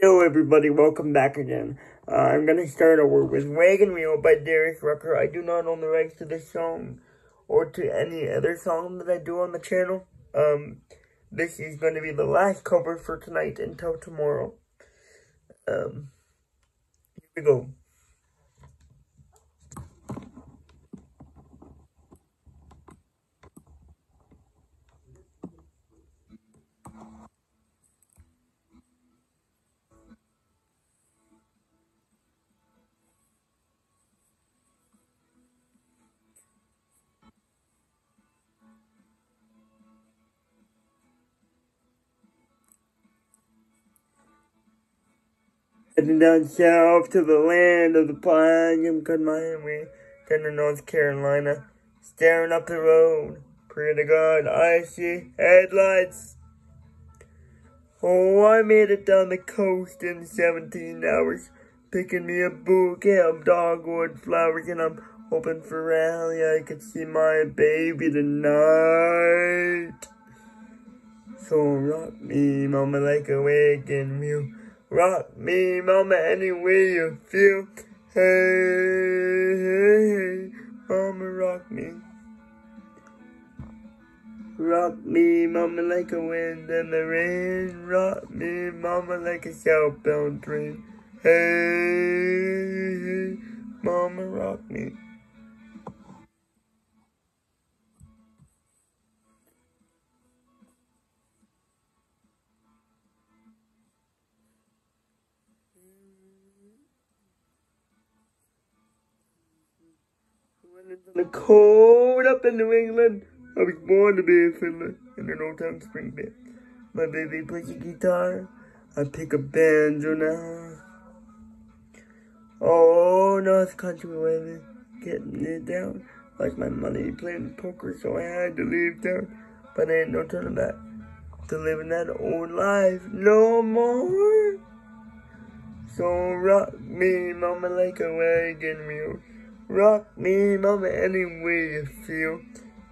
Hello everybody, welcome back again. Uh, I'm gonna start over with Wagon Wheel by Darius Rucker. I do not own the rights to this song or to any other song that I do on the channel. Um, this is gonna be the last cover for tonight until tomorrow. Um, here we go. Heading down south to the land of the pine, cut Miami, down to North Carolina, staring up the road. Pray to God, I see headlights. Oh, I made it down the coast in 17 hours, picking me a bouquet of dogwood flowers, and I'm hoping for rally I could see my baby tonight. So rock me, mama, like a wagon wheel. Rock me, mama, any way you feel. Hey, hey, hey, mama, rock me. Rock me, mama, like a wind in the rain. Rock me, mama, like a southbound train. Hey, hey, mama, rock me. The cold up in New England. I was born to be a fiddler in an old town spring band. My baby plays a guitar. I pick a banjo now. Oh, North Country women getting it down. Like my money playing poker, so I had to leave town. But I ain't no turning back to living that old life no more. So rock me, mama, like a wagon wheel. Rock me, mama, any way you feel.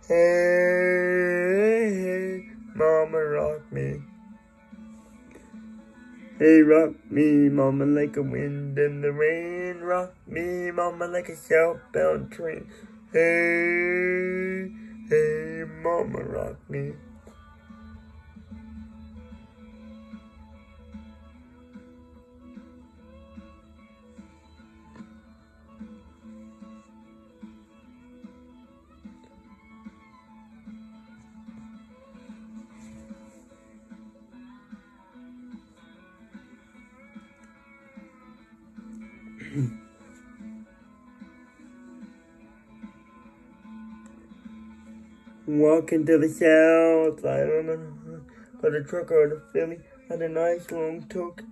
Hey, hey, mama, rock me. Hey, rock me, mama, like a wind in the rain. Rock me, mama, like a southbound train. Hey, hey, mama, rock me. Walking to the south, know, got a truck out of Philly, had a nice long talk.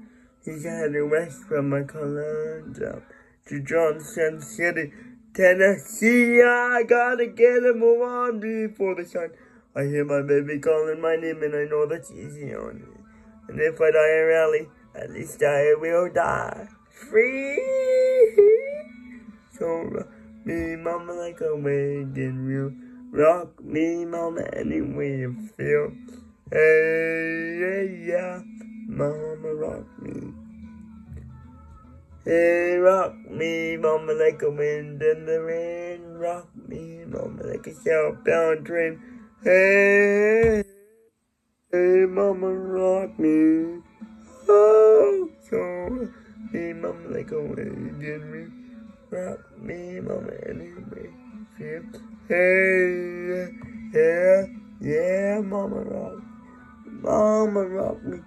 He's headed west from my college up to Johnson City, Tennessee. I gotta get him move on before the sun. I hear my baby calling my name and I know that she's on me. And if I die in rally, at least I will die free. So rock me mama like a wagon wheel. Rock me mama any way you feel. Hey, yeah, yeah, mama rock me. Hey, rock me mama like a wind in the rain. Rock me mama like a southbound train. Hey, hey mama rock me. Oh, so me mama like a wagon wheel. Rock me mama any way you feel. Hey, yeah, yeah, mama rock, mama rock me,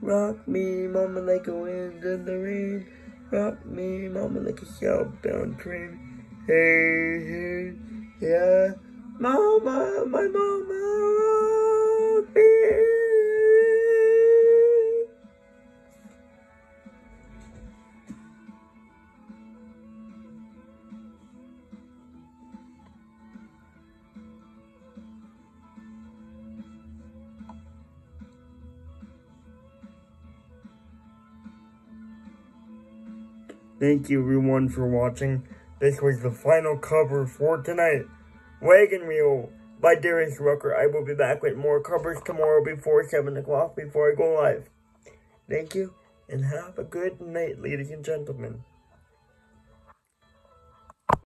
rock me, mama like a wind in the rain, rock me, mama like a southbound train. Hey, hey, yeah, mama, my mama rock me. Thank you everyone for watching. This was the final cover for tonight. Wagon Wheel by Darius Rucker. I will be back with more covers tomorrow before 7 o'clock before I go live. Thank you and have a good night, ladies and gentlemen.